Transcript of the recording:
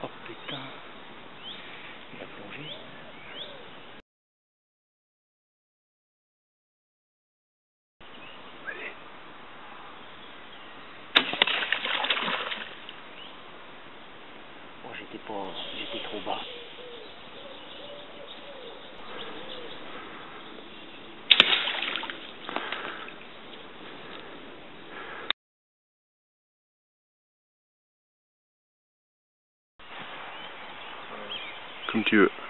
Oh putain Il a plongé Allez. Bon, j'étais pas... j'étais trop bas. Come to it.